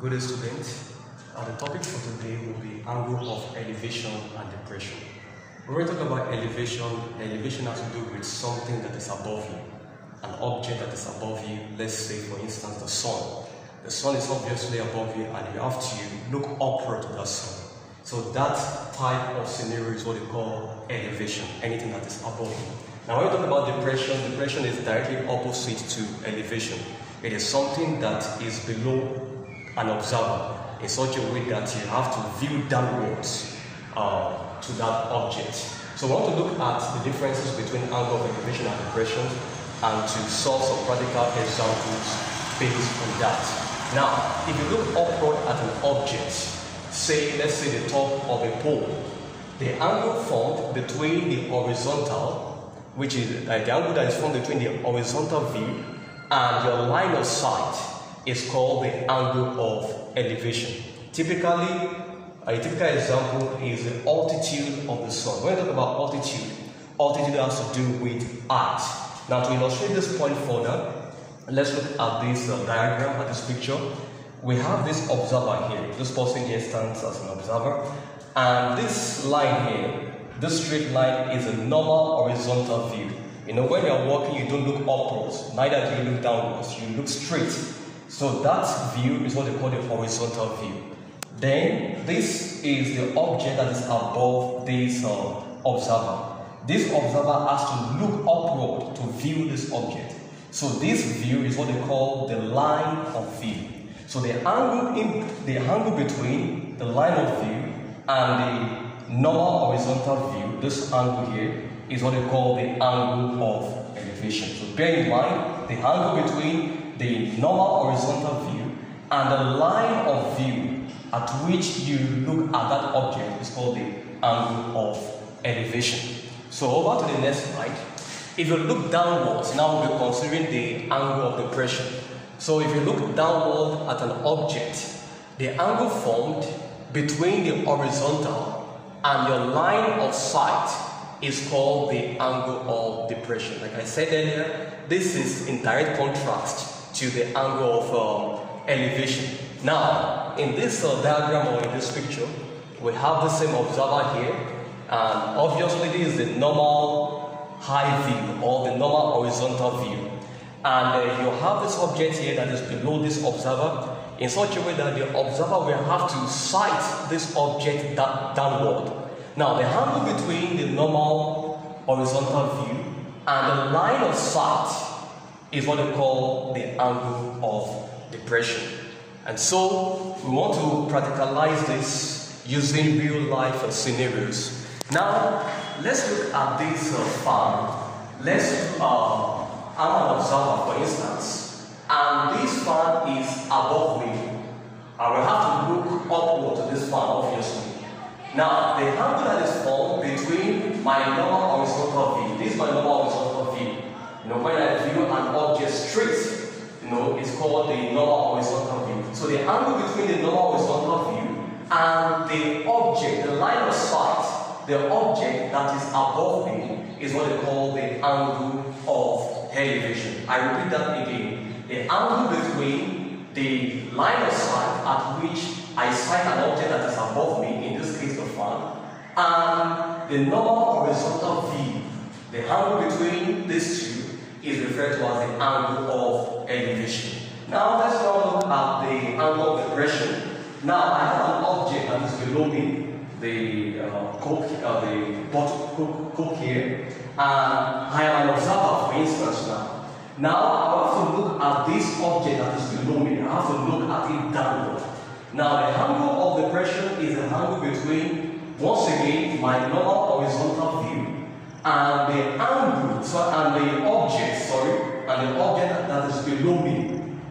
Good students. Uh, the topic for today will be angle of elevation and depression. When we talk about elevation, elevation has to do with something that is above you, an object that is above you. Let's say, for instance, the sun. The sun is obviously above you, and you have to look upward to the sun. So that type of scenario is what we call elevation, anything that is above you. Now, when we talk about depression, depression is directly opposite to elevation. It is something that is below an observer in such a way that you have to view downwards uh, to that object. So we want to look at the differences between angle of elevation and depression and to solve some practical examples based on that. Now, if you look upward at an object, say, let's say the top of a pole, the angle formed between the horizontal, which is uh, the angle that is formed between the horizontal view and your line of sight is called the angle of elevation. Typically, a typical example is the altitude of the sun. When we talk about altitude, altitude has to do with height. Now, to illustrate this point further, let's look at this uh, diagram, at this picture. We have this observer here. This person here stands as an observer. And this line here, this straight line is a normal horizontal view. You know, when you're walking, you don't look upwards, neither do you look downwards, you look straight. So that view is what they call the horizontal view. Then this is the object that is above this uh, observer. This observer has to look upward to view this object. So this view is what they call the line of view. So the angle in the angle between the line of view and the normal horizontal view, this angle here, is what they call the angle of elevation. So bear in mind the angle between the normal horizontal view and the line of view at which you look at that object is called the angle of elevation. So over to the next slide. If you look downwards, now we're considering the angle of depression. So if you look downward at an object, the angle formed between the horizontal and your line of sight is called the angle of depression. Like I said earlier, this is in direct contrast to the angle of um, elevation. Now, in this uh, diagram or in this picture, we have the same observer here, and obviously this is the normal high view or the normal horizontal view. And uh, you have this object here that is below this observer in such a way that the observer will have to sight this object downward. Now, the angle between the normal horizontal view and the line of sight is what they call the angle of depression. And so, we want to practicalize this using real life scenarios. Now, let's look at this uh. Let's uh, I'm an observer, for instance, and this fan is above me. I will have to look upward to this fan, obviously. Now, the angle that is formed between my normal horizontal view, this is my normal horizontal. You know, when I view an object straight, you know, it's called the normal horizontal view. So the angle between the normal horizontal view and the object, the line of sight, the object that is above me is what they call the angle of elevation. I repeat that again. The angle between the line of sight at which I sight an object that is above me, in this case the fan, and the normal horizontal view. The angle between these two is referred to as the angle of elevation. Now let's now look at the angle of depression. Now I have an object that is below me, the uh, coke, uh, the bottle coke, coke here, and I am an observer, for instance now. Now I have to look at this object that is below me. I have to look at it downward. Now the angle of depression is the angle between, once again, my normal horizontal view and the angle, so, and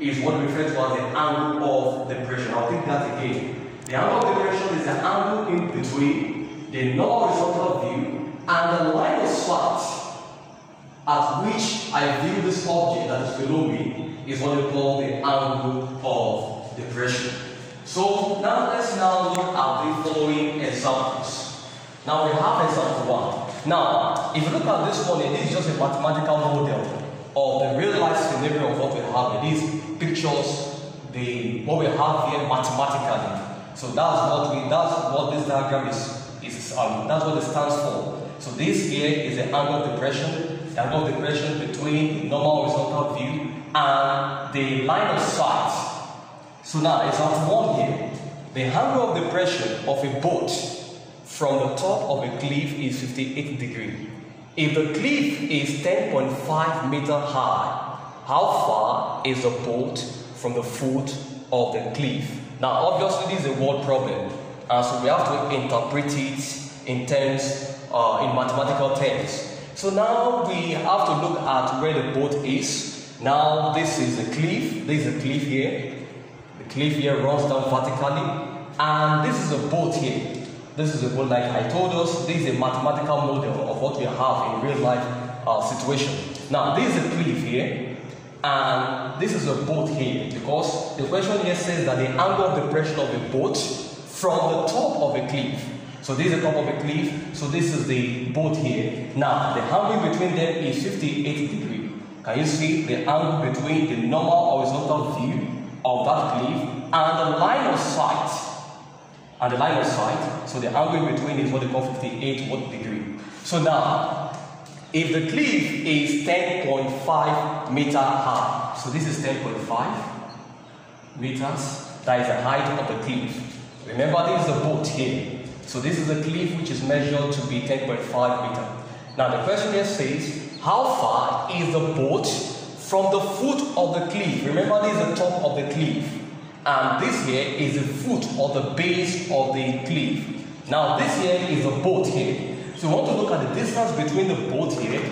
is what we refer to as the angle of depression. I'll take that again. The angle of depression is the angle in between the normal horizontal view and the line of sight at which I view this object that is below me is what we call the angle of depression. So now let's now look at the following examples. Now we have example one. Now, if you look at this one, it is just a mathematical model of the real life scenario of what we have. It is pictures the what we have here mathematically. So that's what we that's what this diagram is is um, that's what it stands for. So this here is the angle of depression, the angle of depression between the normal horizontal view and the line of sight. So now it's example one here, the angle of depression of a boat from the top of a cliff is 58 degree. If the cliff is 10.5 meter high, how far is the boat from the foot of the cliff? Now, obviously, this is a word problem, and so we have to interpret it in terms, uh, in mathematical terms. So now we have to look at where the boat is. Now, this is a cliff. This is a cliff here. The cliff here runs down vertically, and this is a boat here. This is a boat, like I told us, this is a mathematical model of what we have in real life uh, situation. Now, this is a cliff here, and this is a boat here because the question here says that the angle of depression of a boat from the top of a cliff. So this is the top of a cliff, so this is the boat here. Now, the angle between them is 58 degree. Can you see the angle between the normal horizontal view of that cliff and the line of sight and the line of sight. So the angle in between is what they call 58 what degree. So now, if the cliff is 10.5 meter high, so this is 10.5 meters, that is the height of the cliff. Remember, this is the boat here. So this is the cliff which is measured to be 10.5 meter. Now the question here says, how far is the boat from the foot of the cliff? Remember, this is the top of the cliff. And this here is the foot or the base of the cliff. Now this here is a boat here. So we want to look at the distance between the boat here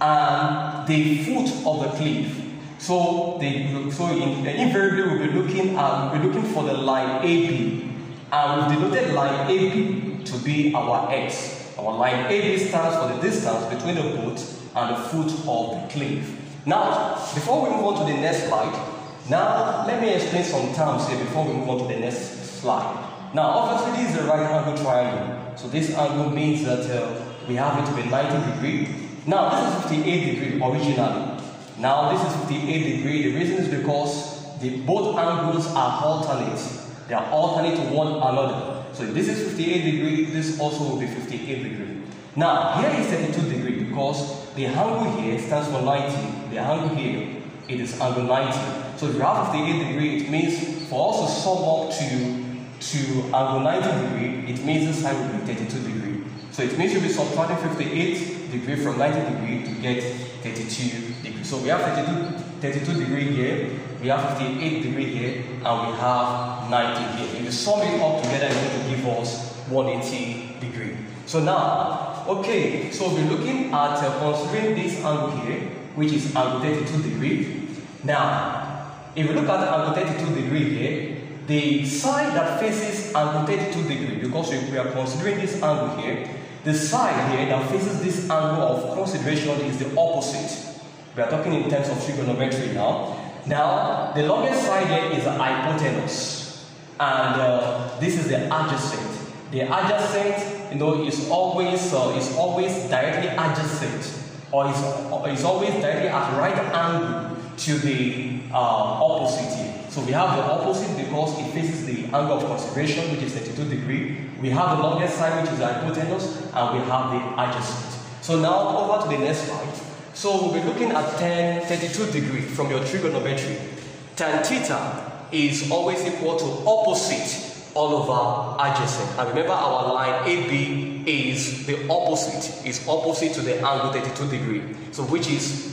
and the foot of the cliff. So, the, so in, invariably we'll be looking at we'll be looking for the line AB. And we've denoted line AB to be our X. Our line AB stands for the distance between the boat and the foot of the cliff. Now, before we move on to the next slide, now, let me explain some terms here before we move on to the next slide. Now, obviously, this is a right angle triangle. So this angle means that uh, we have it to be 90 degree. Now, this is 58 degree originally. Now, this is 58 degree. The reason is because the both angles are alternate. They are alternate to one another. So if this is 58 degree, this also will be 58 degree. Now, here is 32 degree because the angle here stands for 90. The angle here it is angle 90. So if you have 58 degree, it means for us to sum up to, to angle 90 degree, it means this side will be 32 degree. So it means you'll be subtracting 58 degree from 90 degree to get 32 degree. So we have 32, 32 degree here, we have 58 degree here, and we have 90 here. If you sum it up together, it's going to give us 180 degree. So now, okay, so we're looking at uh, considering this angle here, which is angle 32 degree. Now, if you look at angle 32 degree here, the side that faces angle 32 degree, because we are considering this angle here, the side here that faces this angle of consideration is the opposite. We are talking in terms of trigonometry now. Now, the longest side here is the hypotenuse, and uh, this is the adjacent. The adjacent, you know, is always uh, is always directly adjacent or is, is always directly at right angle to the uh, opposite here. So we have the opposite because it faces the angle of consideration, which is 32 degree. We have the longest side, which is the hypotenuse, and we have the adjacent. So now over to the next slide. So we'll be looking at tan 32 degree from your trigonometry. Tan theta is always equal to opposite all over adjacent. And remember our line AB is the opposite, is opposite to the angle 32 degree. So which is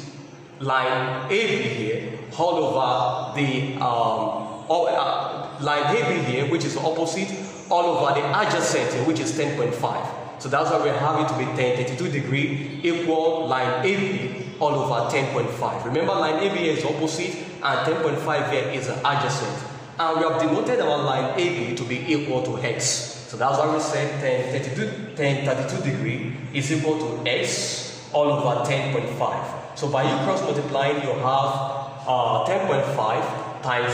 line AB here, all over the, um, all, uh, line AB here, which is opposite, all over the adjacent which is 10.5. So that's why we have it to be tan, 32 degree equal line AB all over 10.5. Remember line AB is opposite and 10.5 here is adjacent. And we have denoted our line AB to be equal to x. So that's why we said 10, 32, tan, 32 degree is equal to x all over 10.5. So by you cross multiplying, you have uh, 10.5 times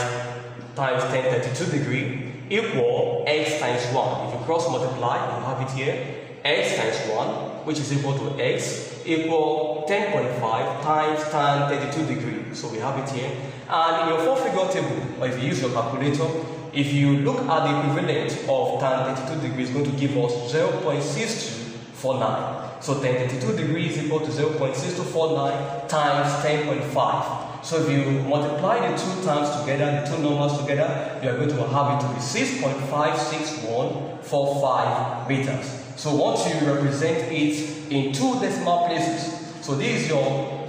times tan 32 degree equal x times 1. If you cross multiply, you have it here, x times 1, which is equal to x, equal 10.5 times tan 32 degrees. So we have it here. And in your four figure table, or if you use your calculator, if you look at the equivalent of tan 32 degrees, it's going to give us 0.6249. So tan 32 degrees is equal to 0.6249 times 10.5. So if you multiply the two terms together, the two numbers together, you are going to have it to be 6.56145 meters. So once you represent it in two decimal places, so this is your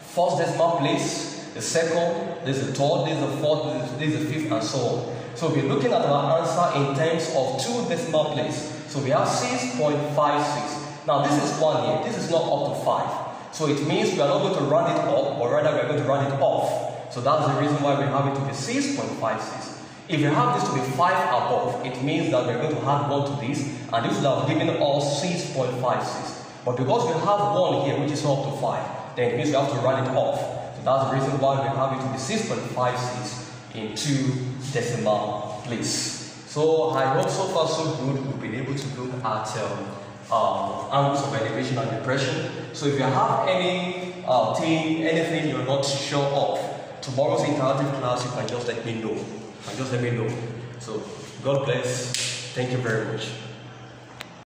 first decimal place, the second, this is the third, this is the fourth, this is the fifth, and so on. So we're looking at our answer in terms of two decimal places. So we have 6.56. Now this is one here, this is not up to 5. So it means we are not going to round it up, or rather we are going to round it off. So that's the reason why we have it to be 6.56. If you have this to be 5 above, it means that we're going to add 1 to this, and this would have given us 6.56. But because we have 1 here, which is not up to 5, then it means we have to round it off. So that's the reason why we have it to be 6.56 in two decimal place. So I hope so far so good we've been able to look at um, um, angles of elevation and depression. So if you have any uh, thing, anything you're not sure of, tomorrow's interactive class, you can just let me know. Can just let me know. So God bless. Thank you very much.